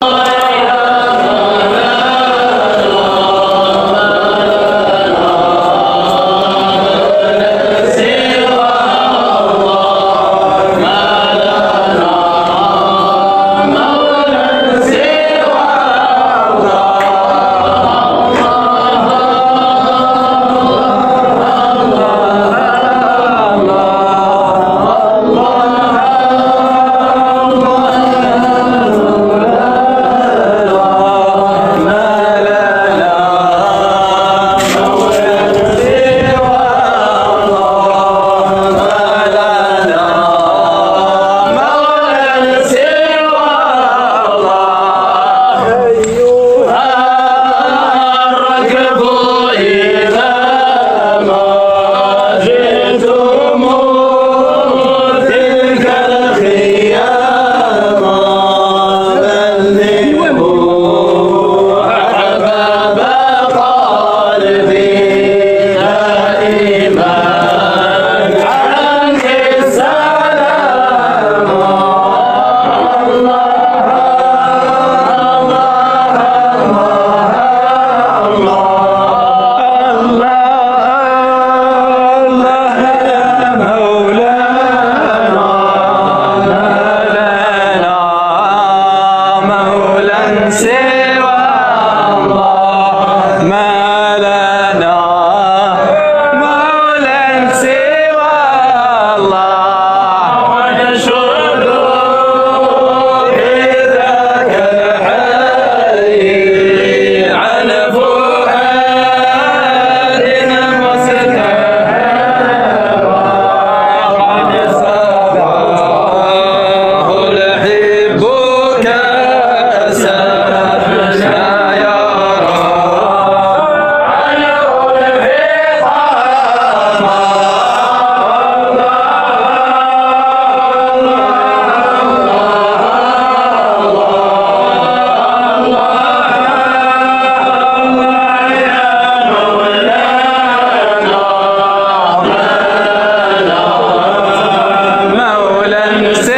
Bye. Amen.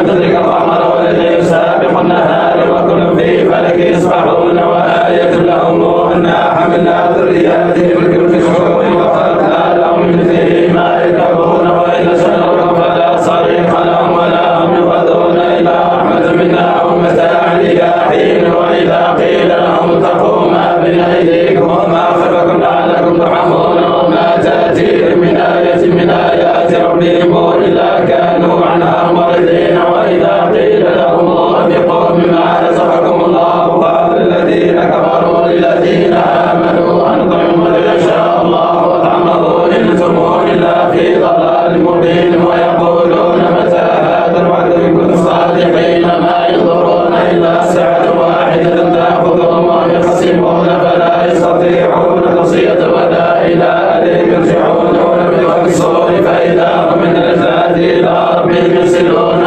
أن تدرك القمر والليل سابق النهار وكل في فلك يسبحون وآية لهم أنا حملنا ذرياتهم الكبر الشعوب وخلقنا لهم من مثله ما يركبون وإن شروا فلا صريخ لهم ولا هم يغدون إلا رحمة منا ومتاع إلى حين وإذا قيل لهم اتقوا ما بين أيديكم وما خلفكم لعلكم ترحمون وما تأتيهم من آية من آيات ربهم إلا تعملوا أنتم قد يشاء الله وتعملوا إن إلا في ضلال مبين. ويقولون متى هذا الوعد صادقين؟ ما يضرون إلا سعة واحدة تأخذهم وهم يخصمون فلا يستطيعون توصية ولا إلى أهلهم يرجعون. ولم يخلصون فإذا هم من الجاهل إلى ربهم يرسلون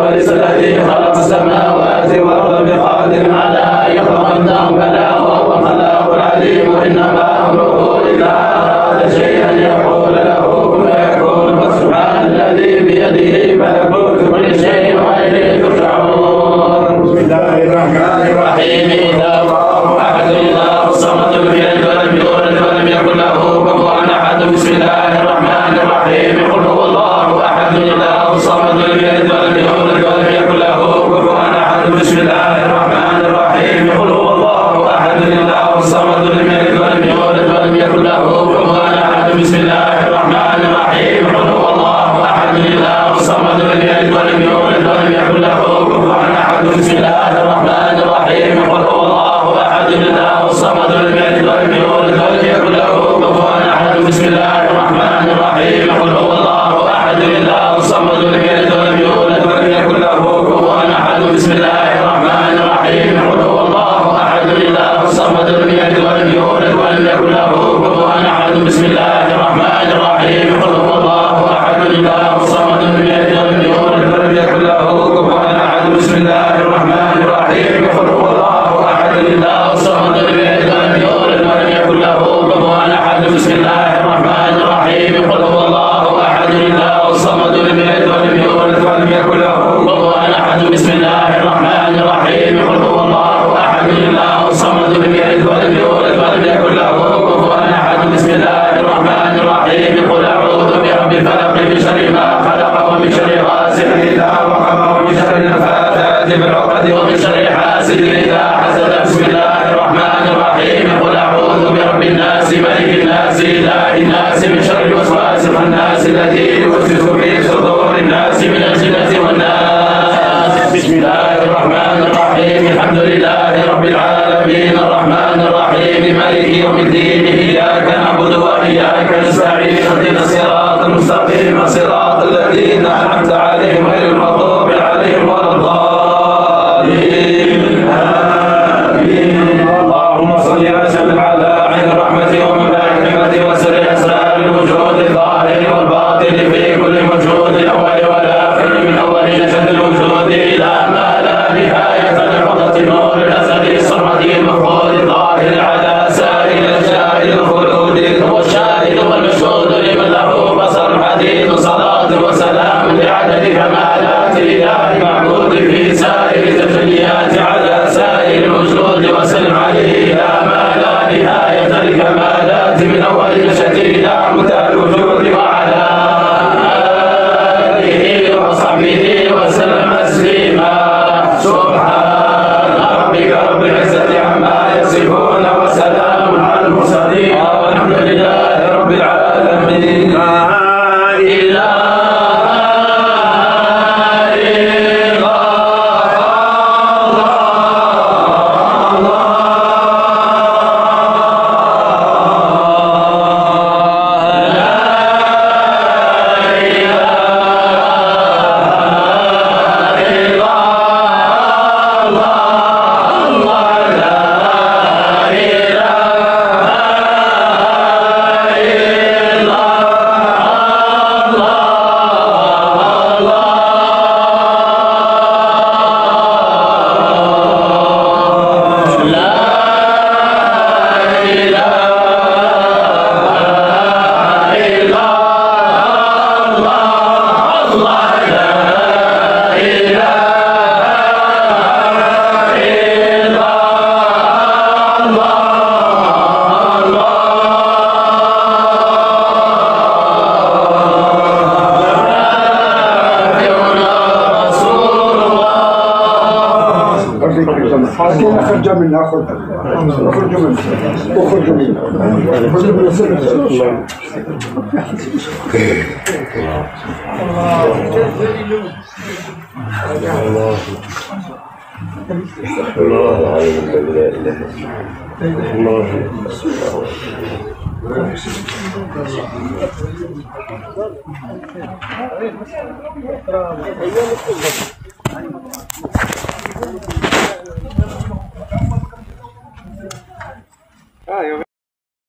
ولسلته خلق السماوات له كفوا احد بك نستعين اهدنا الصراط المستقيم صراط الذين أنعمت عليهم غير المغضوب of الله كان خرج منا خرج خرج منا وخرج منا خرج منا الله الله الله الله الله الله الله الله الله الله Ah, eu